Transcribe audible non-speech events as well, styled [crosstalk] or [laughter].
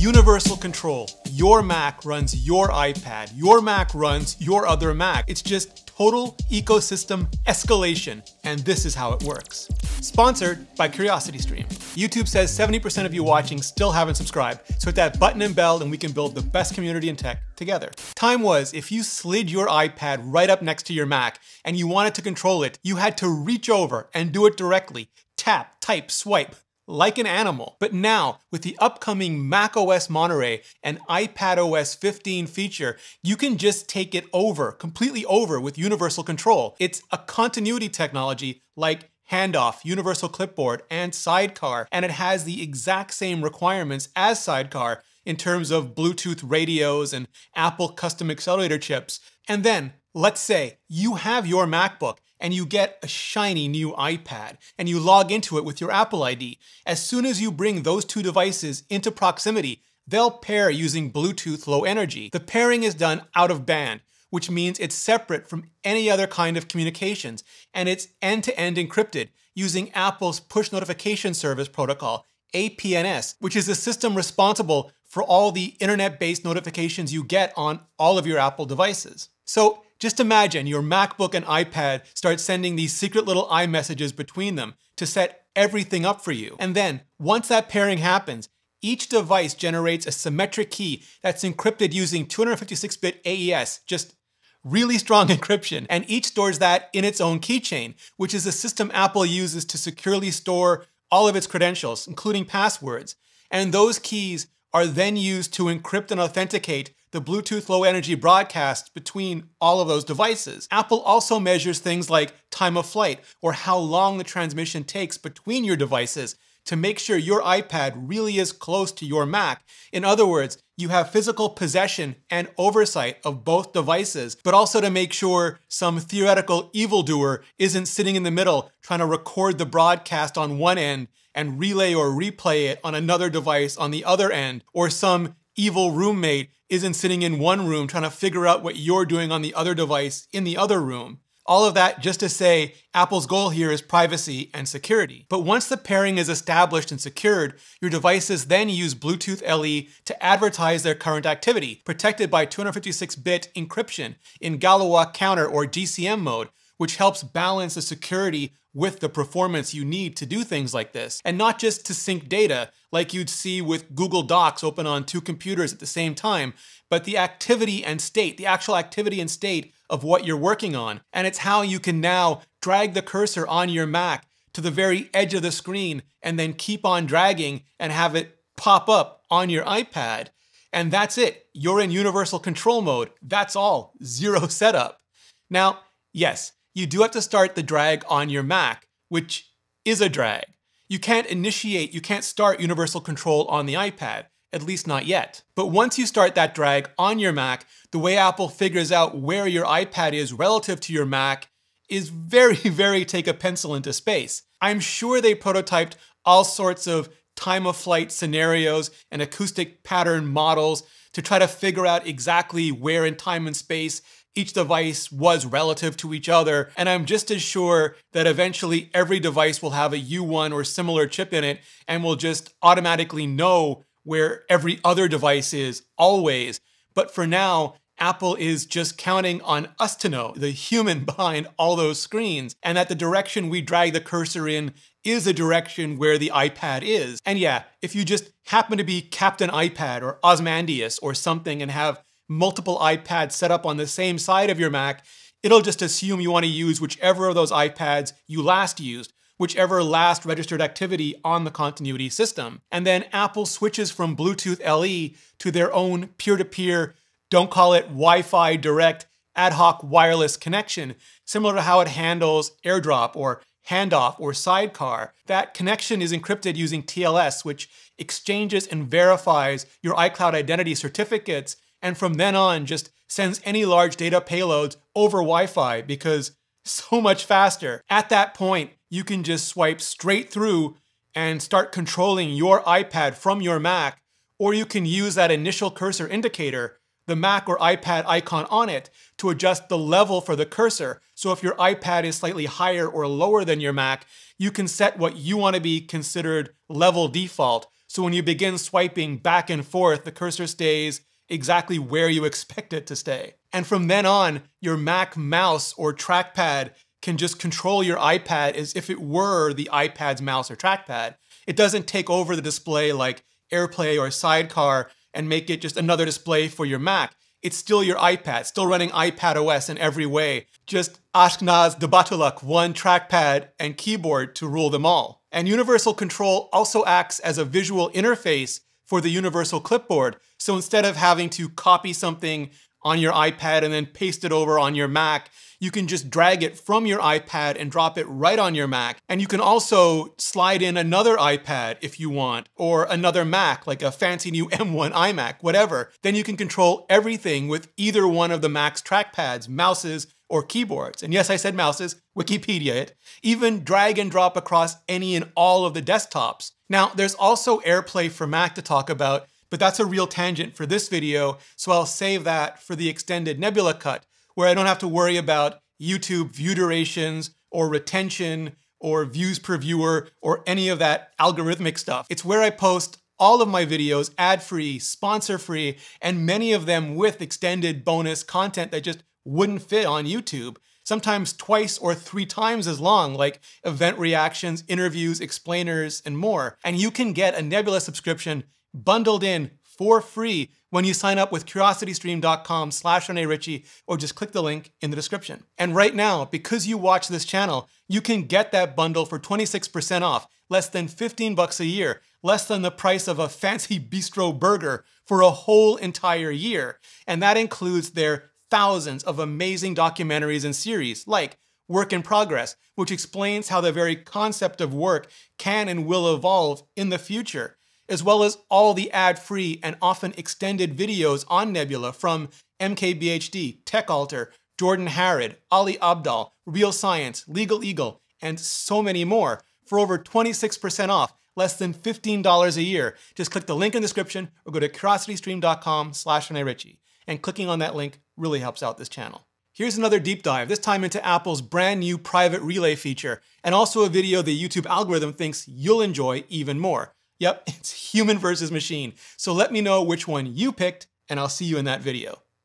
universal control. Your Mac runs your iPad. Your Mac runs your other Mac. It's just total ecosystem escalation. And this is how it works. Sponsored by CuriosityStream. YouTube says 70% of you watching still haven't subscribed, so hit that button and bell and we can build the best community in tech together. Time was, if you slid your iPad right up next to your Mac and you wanted to control it, you had to reach over and do it directly. Tap, type, swipe like an animal. But now, with the upcoming macOS Monterey and iPadOS 15 feature, you can just take it over, completely over with universal control. It's a continuity technology like handoff, universal clipboard, and sidecar, and it has the exact same requirements as sidecar in terms of Bluetooth radios and Apple custom accelerator chips. And then, let's say you have your MacBook and you get a shiny new iPad and you log into it with your Apple ID. As soon as you bring those two devices into proximity, they'll pair using Bluetooth Low Energy. The pairing is done out of band, which means it's separate from any other kind of communications, and it's end-to-end -end encrypted using Apple's Push Notification Service protocol, APNS, which is the system responsible for all the internet-based notifications you get on all of your Apple devices. So just imagine your MacBook and iPad start sending these secret little iMessages between them to set everything up for you. And then, once that pairing happens, each device generates a symmetric key that's encrypted using 256-bit AES, just really strong [laughs] encryption, and each stores that in its own keychain, which is a system Apple uses to securely store all of its credentials, including passwords. And those keys are then used to encrypt and authenticate the Bluetooth Low Energy broadcasts between all of those devices. Apple also measures things like time of flight or how long the transmission takes between your devices to make sure your iPad really is close to your Mac. In other words, you have physical possession and oversight of both devices, but also to make sure some theoretical evildoer isn't sitting in the middle trying to record the broadcast on one end and relay or replay it on another device on the other end, or some evil roommate isn't sitting in one room trying to figure out what you're doing on the other device in the other room. All of that just to say Apple's goal here is privacy and security. But once the pairing is established and secured, your devices then use Bluetooth LE to advertise their current activity, protected by 256-bit encryption in Galois counter or GCM mode, which helps balance the security with the performance you need to do things like this. And not just to sync data, like you'd see with Google Docs open on two computers at the same time, but the activity and state, the actual activity and state of what you're working on. And it's how you can now drag the cursor on your Mac to the very edge of the screen and then keep on dragging and have it pop up on your iPad. And that's it. You're in universal control mode. That's all. Zero setup. Now, yes, you do have to start the drag on your Mac, which is a drag. You can't initiate, you can't start universal control on the iPad, at least not yet. But once you start that drag on your Mac, the way Apple figures out where your iPad is relative to your Mac is very, [laughs] very take a pencil into space. I'm sure they prototyped all sorts of time of flight scenarios and acoustic pattern models to try to figure out exactly where in time and space each device was relative to each other. And I'm just as sure that eventually every device will have a U1 or similar chip in it and will just automatically know where every other device is always. But for now, Apple is just counting on us to know, the human [laughs] behind all those screens, and that the direction we drag the cursor in is a direction where the iPad is. And yeah, if you just happen to be Captain iPad or Ozymandias or something and have multiple iPads set up on the same side of your Mac, it'll just assume you want to use whichever of those iPads you last used, whichever last registered activity on the continuity system. And then Apple switches from Bluetooth LE to their own peer-to-peer, don't call it Wi-Fi direct, ad hoc wireless connection, similar to how it handles AirDrop or handoff or sidecar. That connection is encrypted using TLS, which exchanges and verifies your iCloud identity certificates and from then on just sends any large data payloads over Wi-Fi because so much faster. At that point, you can just swipe straight through and start controlling your iPad from your Mac, or you can use that initial cursor indicator, the Mac or iPad icon on it, to adjust the level for the cursor. So if your iPad is slightly higher or lower than your Mac, you can set what you want to be considered level default. So when you begin swiping back and forth, the cursor stays exactly where you expect it to stay. And from then on, your Mac mouse or trackpad can just control your iPad as if it were the iPad's mouse or trackpad. It doesn't take over the display like AirPlay or Sidecar and make it just another display for your Mac. It's still your iPad, still running iPad OS in every way. Just Ash nazg durbatulûk, one trackpad and keyboard to rule them all. And Universal Control also acts as a visual interface for the Universal Clipboard. So instead of having to copy something on your iPad and then paste it over on your Mac, you can just drag it from your iPad and drop it right on your Mac. And you can also slide in another iPad if you want, or another Mac, like a fancy new [laughs] M1 iMac, whatever. Then you can control everything with either one of the Mac's trackpads, mouses, or keyboards. And yes, I said mouses, Wikipedia it. Even drag and drop across any and all of the desktops. Now, there's also AirPlay for Mac to talk about, but that's a real tangent for this video, so I'll save that for the extended Nebula cut, where I don't have to worry about YouTube view durations or retention or views per viewer or any of that algorithmic stuff. It's where I post all of my videos ad-free, sponsor-free, and many of them with extended bonus content that just wouldn't fit on YouTube. Sometimes twice or three times as long, like event reactions, interviews, explainers, and more. And you can get a Nebula subscription bundled in for free when you sign up with curiositystream.com slash Ritchie or just click the link in the description. And right now, because you watch this channel, you can get that bundle for 26% off, less than 15 bucks a year, less than the price of a fancy bistro burger for a whole entire year. And that includes their thousands of amazing documentaries and series like Work in Progress, which explains how the very concept of work can and will evolve in the future as well as all the ad-free and often extended videos on Nebula from MKBHD, TechAltar, Jordan Harrod, Ali Abdaal, Real Science, Legal Eagle, and so many more for over 26% off, less than $15 a year. Just click the link in the description or go to curiositystream.com slash. And clicking on that link really helps out this channel. Here's another deep dive, this time into Apple's brand new private relay feature, and also a video the YouTube algorithm thinks you'll enjoy even more. Yep, [laughs] it's human versus machine. So let me know which one you picked, and I'll see you in that video.